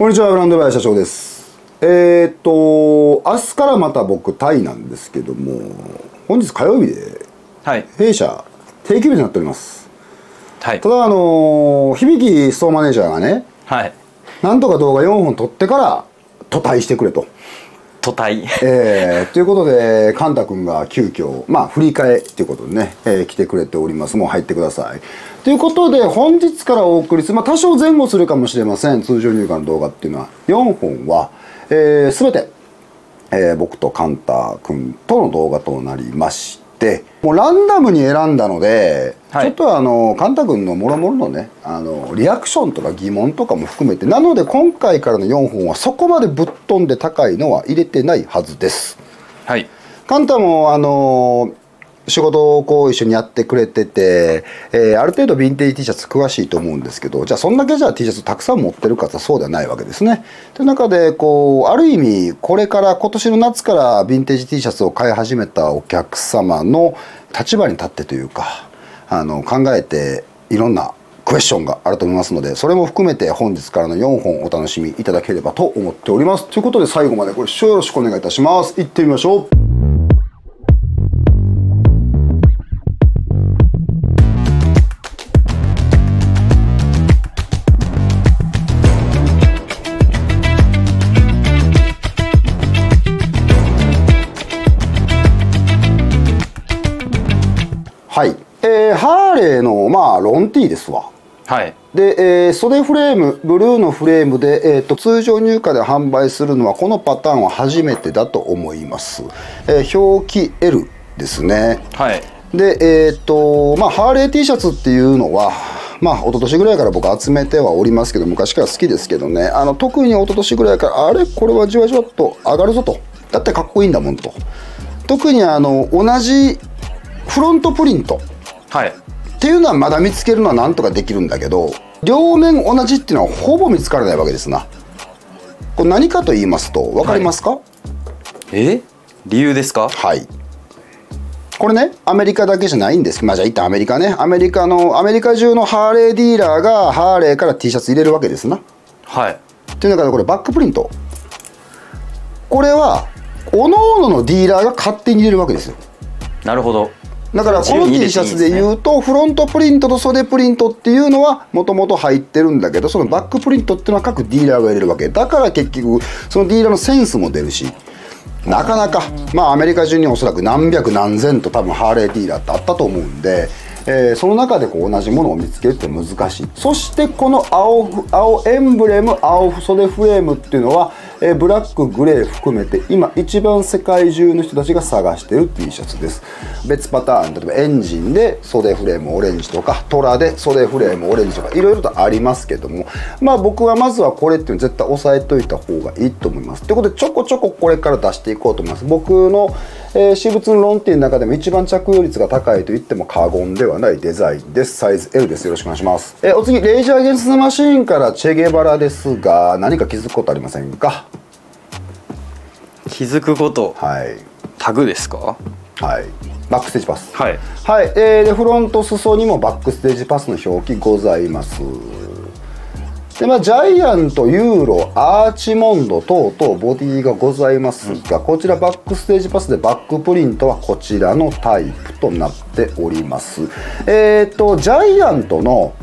こんにちはブランドバイ社長です。えー、っと明日からまた僕タイなんですけども本日火曜日ではい。弊社定休日になっております。はい。ただあの響ストアマネージャーがねはい。なんとか動画4本撮ってから渡退してくれと都体。えー、ということでカンタ君が急遽まあ振り替えということでね、えー来てくれております。もう入ってください。ということで本日からお送りするまあ多少前後するかもしれません。通常入荷の動画っていうのは4本は、えー、全て、えー僕とカンタ君との動画となりましてもうランダムに選んだので、はいちょっとあのカンタ君のもろもろのねあのリアクションとか疑問とかも含めてなので今回からの4本はそこまでぶっ飛んで高いのは入れてないはずです。はいカンタもあの仕事をこう一緒にやってくれてて、えーある程度ヴィンテージ T シャツ詳しいと思うんですけどじゃあそんだけじゃあ T シャツたくさん持ってるかってそうではないわけですね。という中でこうある意味これから今年の夏からヴィンテージ T シャツを買い始めたお客様の立場に立ってというかあの考えていろんなクエスチョンがあると思いますのでそれも含めて本日からの4本お楽しみいただければと思っております。ということで最後までご視聴よろしくお願いいたします。行ってみましょう。まあロンティーですわ。はい。で、えー袖フレームブルーのフレームで、えーと通常入荷で販売するのはこのパターンは初めてだと思います、えー表記 L ですね。はい。でえっ、とまあハーレー T シャツっていうのはまあ一昨年ぐらいから僕集めてはおりますけど昔から好きですけどね。あの特に一昨年ぐらいからあれこれはじわじわっと上がるぞと。だってかっこいいんだもんと。特にあの同じフロントプリント。はいっていうのはまだ見つけるのはなんとかできるんだけど両面同じっていうのはほぼ見つからないわけですな。これ何かと言いますと分かりますか？え？理由ですか？はい、これねアメリカだけじゃないんです。まあじゃあ一旦アメリカね。アメリカのアメリカ中のハーレーディーラーがハーレーから T シャツ入れるわけですな。っはい。ていう中でこれバックプリント。これは各々のディーラーが勝手に入れるわけですよ。なるほどだからこの T シャツで言うとフロントプリントと袖プリントっていうのはもともと入ってるんだけどそのバックプリントっていうのは各ディーラーが入れるわけ。だから結局そのディーラーのセンスも出るしなかなかまあアメリカ中におそらく何百何千と多分ハーレーディーラーってあったと思うんで、えーその中でこう同じものを見つけるって難しい。そしてこの青ふ青エンブレム青袖フレームっていうのは、えーブラックグレー含めて今一番世界中の人たちが探してる T シャツです。別パターン例えばエンジンで袖フレームオレンジとかトラで袖フレームオレンジとかいろいろとありますけども。まあ僕はまずはこれっていうの絶対押さえといた方がいいと思います。ということでちょこちょここれから出していこうと思います。僕の、えー私物のロンティーの中でも一番着用率が高いと言っても過言ではないデザインです。サイズ L です。よろしくお願いします、えーお次レイジャーゲンスマシーンからチェゲバラですが何か気づくことありませんか？気づくこと？はい。タグですか？はい。バックステージパス。はい。はい、えーでフロント裾にもバックステージパスの表記ございますでまあジャイアントユーロアーチモンド等々ボディがございますが、こちらバックステージパスでバックプリントはこちらのタイプとなっております。えっ、とジャイアントの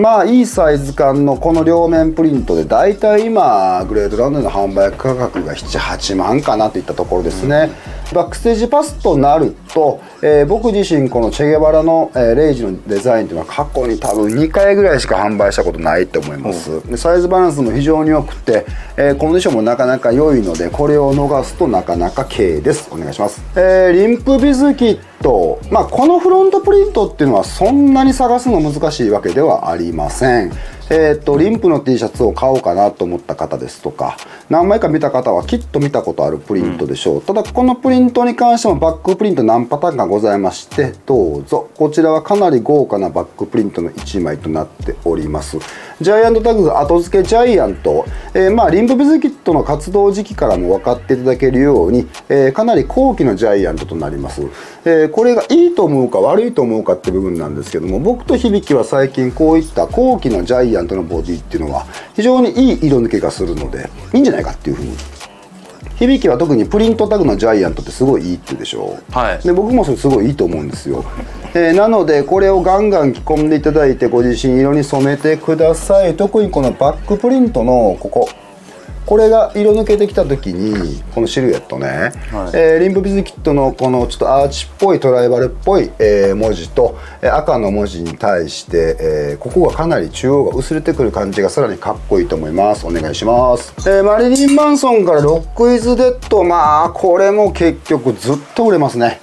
まあいいサイズ感のこの両面プリントでだいたい今グレードランドの販売価格が78万かなといったところですね、バックステージパスとなると、えー僕自身このチェゲバラの、えーレイジのデザインというのは過去に多分2回ぐらいしか販売したことないと思います、でサイズバランスも非常に良くて、えーコンディションもなかなか良いのでこれを逃すとなかなか軽です。お願いします、えーリンプビズキット。まあこのフロントプリントっていうのはそんなに探すの難しいわけではありませんえー、とリンプの T シャツを買おうかなと思った方ですとか何枚か見た方はきっと見たことあるプリントでしょう、ただこのプリントに関してもバックプリント何パターンかございましてどうぞ。こちらはかなり豪華なバックプリントの1枚となっております。ジャイアントタグが後付けジャイアント、えーまあリンプビズキットの活動時期からも分かっていただけるように、えーかなり後期のジャイアントとなります、えーこれがいいと思うか悪いと思うかって部分なんですけども僕と響は最近こういった後期のジャイアントのボディっていうのは非常にいい色抜けがするのでいいんじゃないかっていうふうに響は特にプリントタグのジャイアントってすごいいいって言うでしょはい。で僕もそれすごいいいと思うんですよ、えーなのでこれをガンガン着込んでいただいてご自身色に染めてください。特にこのバックプリントのこここれが色抜けてきた時にこのシルエットね、はい。えーリンプビズキットのこのちょっとアーチっぽいトライバルっぽい、えー文字とえー赤の文字に対して、えーここがかなり中央が薄れてくる感じがさらにかっこいいと思います。お願いします、えーマリリン・マンソンからロック・イズ・デッド。まあこれも結局ずっと売れますね。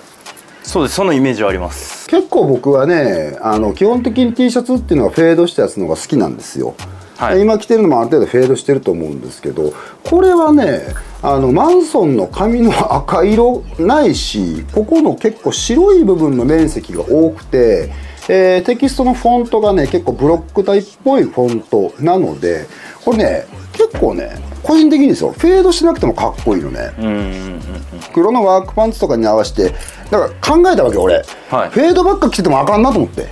そうです。そのイメージはあります。結構僕はねあの基本的に T シャツっていうのはフェードしたやつの方が好きなんですよ、はい。で今着てるのもある程度フェードしてると思うんですけどこれはねあのマンソンの髪の赤色ないしここの結構白い部分の面積が多くて、えーテキストのフォントがね結構ブロック体っぽいフォントなのでこれね結構ね個人的にですよフェードしなくてもかっこいいのね、うんうんうん黒のワークパンツとかに合わせてだから考えたわけ俺、はい。フェードばっか着ててもあかんなと思って、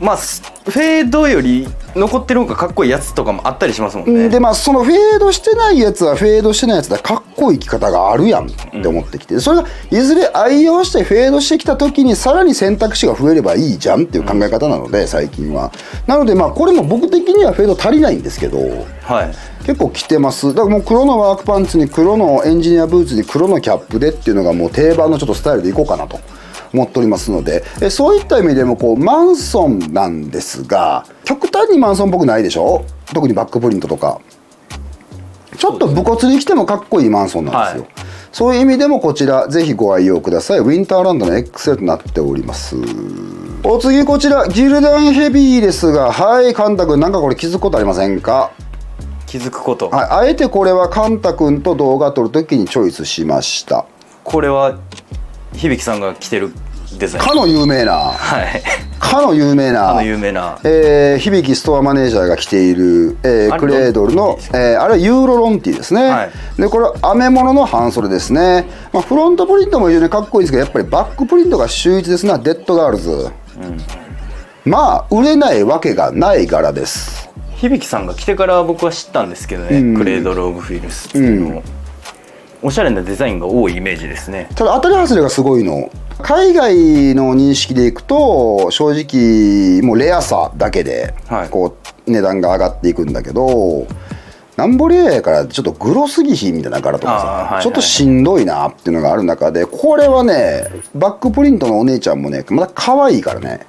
まあすフェードより残ってる方がかっこいいやつとかもあったりしますもんね。でまあそのフェードしてないやつはフェードしてないやつだかっこいい着方があるやんって思ってきて、それがいずれ愛用してフェードしてきた時にさらに選択肢が増えればいいじゃんっていう考え方なので、最近は。なのでまあこれも僕的にはフェード足りないんですけどはい。結構着てます。だからもう黒のワークパンツに黒のエンジニアブーツに黒のキャップでっていうのがもう定番のちょっとスタイルでいこうかなと思っておりますのでえそういった意味でもこうマンソンなんですが極端にマンソンっぽくないでしょ？特にバックプリントとか。ちょっと武骨に着てもかっこいいマンソンなんですよ、はい。そういう意味でもこちらぜひご愛用ください。ウィンターランドの XL となっております。お次こちらギルダンヘビーですがはいカンタ君なんかこれ気づくことありませんか？気づくこと、はい、あえてこれはカンタ君と動画撮るときにチョイスしました。これは響さんが着てるデザイン。かの有名な。はい。かの有名な。あの有名な。えー響ストアマネージャーが着ている、えークレードルのえーあれはユーロロンティーですね、はい。でこれはアメ物の半袖ですね、まあ、フロントプリントも非常にかっこいいですがやっぱりバックプリントが秀逸ですな。 Dead Girls、まあ売れないわけがない柄です。響さんが着てから僕は知ったんですけどね、うん。クレードル・オブ・フィルスっていうのを、おしゃれなデザインが多いイメージですね。ただ当たり外れがすごいの。海外の認識でいくと正直もうレアさだけではい。こう値段が上がっていくんだけどなんぼレアやからちょっとグロすぎひんみたいな柄とかさ、はいはい。ちょっとしんどいなっていうのがある中でこれはねバックプリントのお姉ちゃんもねまだ可愛いからね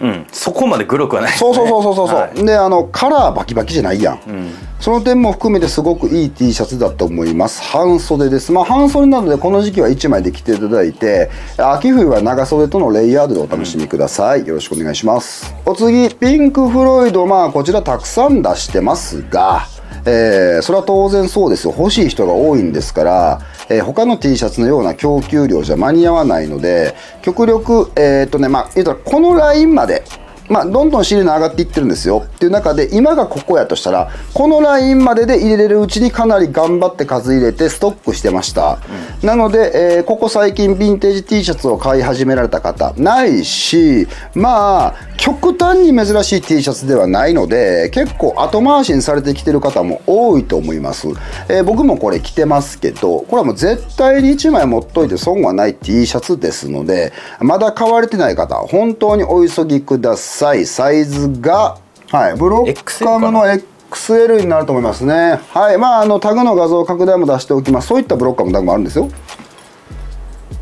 うん。そこまでグロくはない。ですそうねそうそうそうそう、はい。であのカラーバキバキじゃないやん、うんその点も含めてすごくいい T シャツだと思います。半袖です。まあ半袖なのでこの時期は1枚で着ていただいて秋冬は長袖とのレイヤードでお楽しみください、よろしくお願いします。お次ピンク・フロイド。まあこちらたくさん出してますがえーそれは当然そうですよ。欲しい人が多いんですから、えー他の T シャツのような供給量じゃ間に合わないので極力えーっとねまあ言うたらこのラインまでまあ、どんどん仕入れの上がっていってるんですよ。っていう中で今がここやとしたらこのラインまでで入れれるうちにかなり頑張って数入れてストックしてました、なので、えーここ最近ヴィンテージ T シャツを買い始められた方ないしまあ極端に珍しい T シャツではないので結構後回しにされてきてる方も多いと思います、えー僕もこれ着てますけどこれはもう絶対に1枚持っといて損はない T シャツですのでまだ買われてない方本当にお急ぎください。サイズがはいブロッカムの XL になると思いますね。はいまああのタグの画像拡大も出しておきます。そういったブロッカムタグもあるんですよ。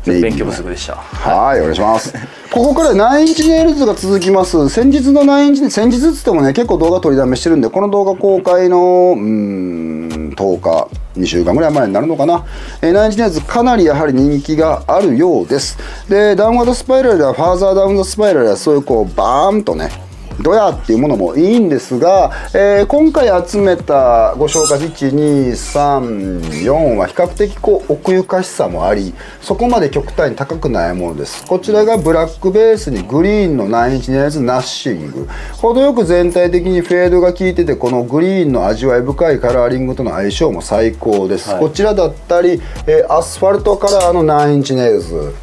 勉強不足でした。はい、お願いします。ここから9インチネイルズが続きます。先日の9インチ、先日っつってもね、結構動画取りだめしてるんで、この動画公開の、うーん、10日、2週間ぐらい前になるのかな。えー、 Nine Inch Nails かなりやはり人気があるようです。で、 Downward Spiral や Further Down the Spiral やそういうこう、バーンとね、ドヤっていうものもいいんですが、えー今回集めたご紹介1234は比較的こう奥ゆかしさもありそこまで極端に高くないものです。こちらがブラックベースにグリーンの9インチのやつ Nothing。程よく全体的にフェードが効いててこのグリーンの味わい深いカラーリングとの相性も最高です、はい。こちらだったり、えーアスファルトカラーの Nine Inch Nails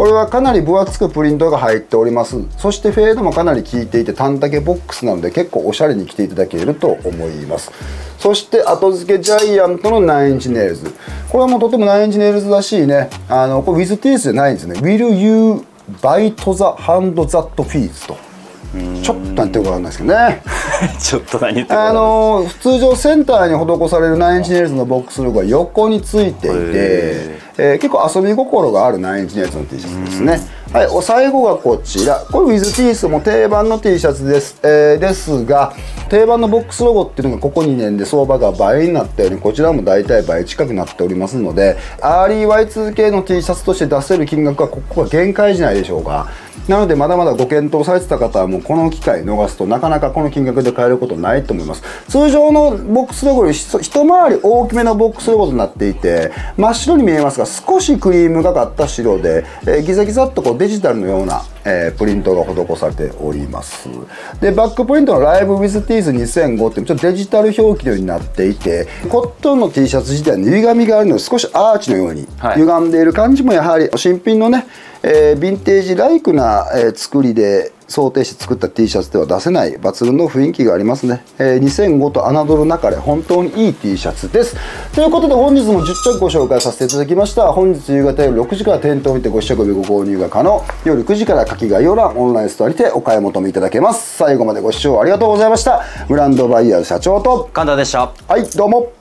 これはかなり分厚くプリントが入っております。そしてフェードもかなり効いていて短丈ボックスなので結構おしゃれに着ていただけると思います。そして後付けジャイアントの Nine Inch Nails。これはもうとても Nine Inch Nails らしいね。あのこれ with teeth じゃないんですね。Will you bite the hand that feeds と。ちょっと何言ってるか分かんないですけどね。ちょっと何言ってるあの通常センターに施される Nine Inch Nails のボックスロゴは横についていて、えー、結構遊び心があるナインチネイルズの T シャツですね、はい、お最後がこちら。これ With T スも定番の T シャツです、えー、ですが定番のボックスロゴっていうのがここ2年で相場が倍になったようにこちらも大体倍近くなっておりますのでアーリー Y2 系の T シャツとして出せる金額はここが限界じゃないでしょうか。なのでまだまだご検討されてた方はもうこの機会逃すとなかなかこの金額で買えることないと思います。通常のボックスロゴより一回り大きめのボックスロゴとなっていて真っ白に見えますが少しクリームがかった白で、えー、ギザギザっとこうデジタルのような、えー、プリントが施されております。でバックプリントのライブ with tees 2005ってちょっとデジタル表記のようになっていてコットンの T シャツ自体に歪みがあるので少しアーチのように歪んでいる感じもやはり新品のねえー、ヴィンテージライクな、えー、作りで想定して作った T シャツでは出せない抜群の雰囲気がありますね、えー、2005と侮るなかれ本当にいい T シャツです。ということで本日も10着ご紹介させていただきました。本日夕方夜6時から店頭にてご試着日ご購入が可能。夜9時から書き概要欄オンラインストアにてお買い求めいただけます。最後までご視聴ありがとうございました。ブランドバイヤー社長と。神田でした。はいどうも